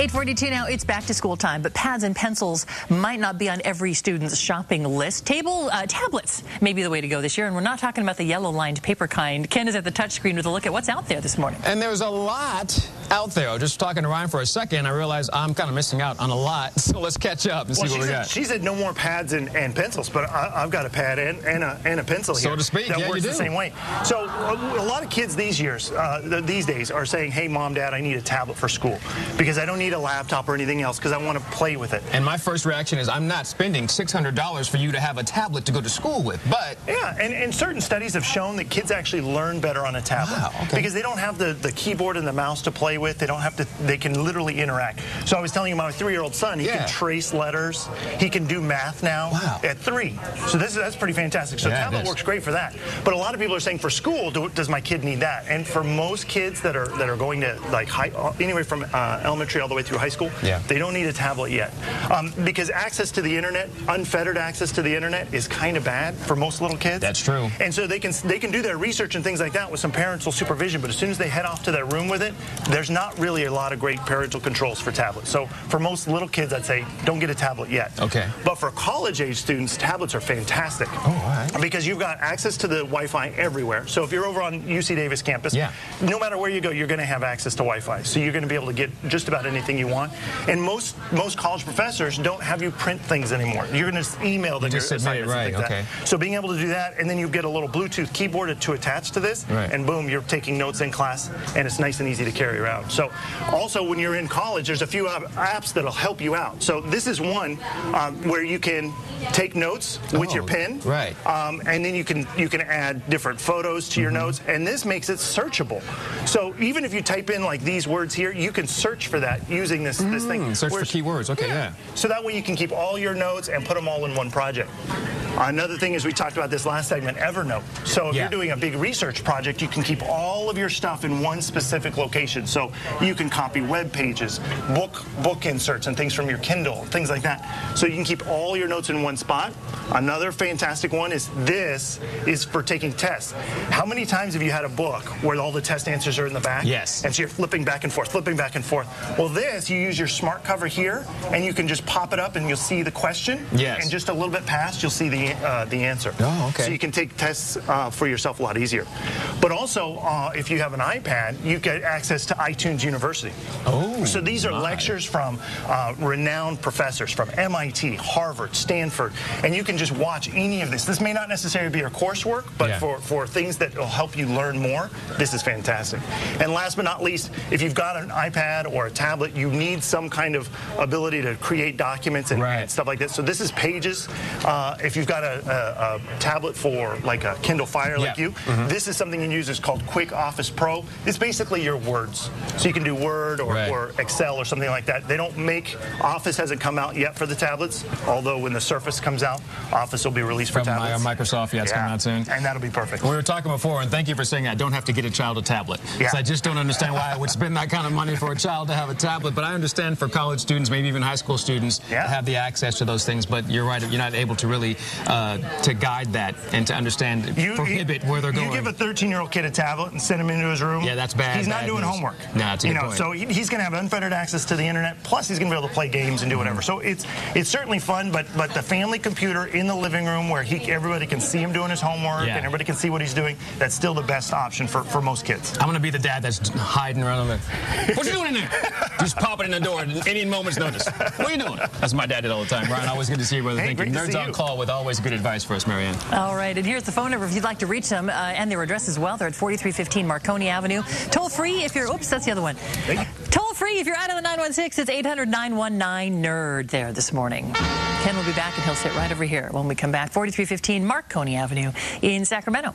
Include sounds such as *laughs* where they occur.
842 now, it's back to school time, but pads and pencils might not be on every student's shopping list. Table uh, tablets may be the way to go this year, and we're not talking about the yellow-lined paper kind. Ken is at the touchscreen with a look at what's out there this morning. And there's a lot out there. Just talking to Ryan for a second, I realized I'm kind of missing out on a lot, *laughs* so let's catch up and well, see what we said, got. She said no more pads and, and pencils, but I, have got a pad and, and, a, and a pencil here. So to speak, that yeah, works you the same way. So a, a lot of kids these years, uh, these days, are saying, hey, mom, dad, I need a tablet for school because I don't need a laptop or anything else because I want to play with it. And my first reaction is I'm not spending $600 for you to have a tablet to go to school with, but... Yeah, and, and certain studies have shown that kids actually learn better on a tablet. Wow, okay. Because they don't have the, the keyboard and the mouse to play with. They don't have to, they can literally interact. So I was telling you my three-year-old son, he yeah. can trace letters. He can do math now wow. at three. So this is, that's pretty fantastic. So yeah, tablet works great for that. But a lot of people are saying for school, do, does my kid need that? And for most kids that are that are going to like high, anyway from uh, elementary all the way through high school, yeah. they don't need a tablet yet. Um, because access to the internet, unfettered access to the internet is kind of bad for most little kids. That's true. And so they can they can do their research and things like that with some parental supervision, but as soon as they head off to their room with it, there's not really a lot of great parental controls for tablets. So for most little kids, I'd say don't get a tablet yet. Okay. But for college age students, tablets are fantastic. Oh, right. Because you've got access to the Wi-Fi everywhere. So if you're over on UC Davis campus, yeah. no matter where you go, you're going to have access to Wi-Fi. So you're going to be able to get just about anything you want. And most most college professors don't have you print things anymore. You're going to email them you just submit right, like okay. So being able to do that, and then you get a little Bluetooth keyboard to attach to this, right. and boom, you're taking notes in class, and it's nice and easy to carry around. So also when you're in college, there's a few apps that'll help you out. So this is one um, where you can take notes with oh, your pen, right? Um, and then you can you can add different photos to your mm -hmm. notes, and this makes it searchable. So even if you type in like these words here, you can search for that using this this thing. Mm, search for keywords. Okay, yeah. yeah. So that way you can keep all your notes and put them all in one project. Another thing is we talked about this last segment, Evernote. So if yeah. you're doing a big research project, you can keep all of your stuff in one specific location. So you can copy web pages, book book inserts, and things from your Kindle, things like that. So you can keep all your notes in one spot. Another fantastic one is this is for taking tests. How many times have you had a book where all the test answers are in the back? Yes. And so you're flipping back and forth, flipping back and forth. Well, this, you use your smart cover here, and you can just pop it up and you'll see the question. Yes. And just a little bit past, you'll see the uh, the answer. Oh, okay. So you can take tests uh, for yourself a lot easier. But also, uh, if you have an iPad, you get access to iTunes University. Oh. So these are my. lectures from uh, renowned professors from MIT, Harvard, Stanford, and you can just watch any of this. This may not necessarily be your coursework, but yeah. for, for things that will help you learn more, this is fantastic. And last but not least, if you've got an iPad or a tablet, you need some kind of ability to create documents and, right. and stuff like that. So this is Pages. Uh, if you've got a, a, a, tablet for like a Kindle Fire yeah. like you, mm -hmm. this is something you can use. It's called Quickoffice Pro. It's basically your words. So you can do Word or, right. or Excel or something like that. They don't make, Office hasn't come out yet for the tablets, although when the Surface comes out, Office will be released From for tablets. Microsoft, yeah, it's yeah. coming out soon. And that'll be perfect. We were talking before, and thank you for saying I don't have to get a child a tablet. Yeah. I just don't understand why I would spend that kind of money for a child to have a tablet. But I understand for college students, maybe even high school students, yeah. have the access to those things. But you're right, you're not able to really uh, to guide that and to understand, you, prohibit where they're going. You give a 13-year-old kid a tablet and send him into his room. Yeah, that's bad. He's not bad doing news. homework. No, that's a you know, point. So he's going to have unfettered access to the internet. Plus, he's going to be able to play games and do whatever. So it's it's certainly fun. But but the family computer in the living room where he everybody can see him doing his homework yeah. and everybody can see what he's doing. That's still the best option for for most kids. I'm going to be the dad that's hiding around there. What you doing in there? Just popping in the door at any moment's notice. What are you doing? That's my dad did all the time. Ryan, always good to see you, brother. Hey, Thank you. Nerds on you. call with always good advice for us, Marianne. All right, and here's the phone number if you'd like to reach them, uh, and their address as well. They're at 4315 Marconi Avenue. Toll free if you're, oops, that's the other one. Toll free if you're out of the 916, it's 800 919 NERD there this morning. Ken will be back, and he'll sit right over here when we come back. 4315 Marconi Avenue in Sacramento.